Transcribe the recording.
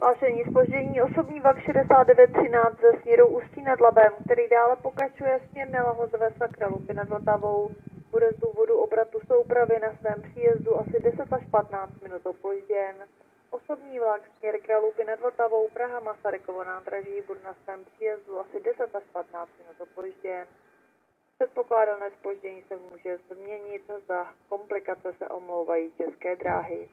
Vážení spoždění osobní vlak 6913 ze směru Ústí nad Labem, který dále pokračuje směr Nelahozové sakra Lupy nad Vltavou. Bude z důvodu obratu soupravy na svém příjezdu asi 10 až 15 minut opožděn. Osobní vlak směr Kralupy nad Vltavou, Praha Masarykovo nádraží bude na svém příjezdu asi 10 až 15 minut opožděn. Předpokládané spoždění se může změnit, za komplikace se omlouvají české dráhy.